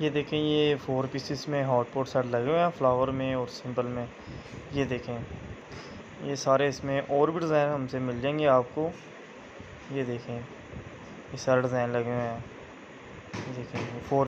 ये देखें, ये फोर पीसेस में हॉट पॉट सेट लगे हुए हैं फ्लावर में और सिंपल में। ये देखें, ये सारे इसमें और भी डिज़ाइन हमसे मिल जाएँगे आपको। ये देखें, ये सारे डिज़ाइन लगे हुए हैं। देखें फोर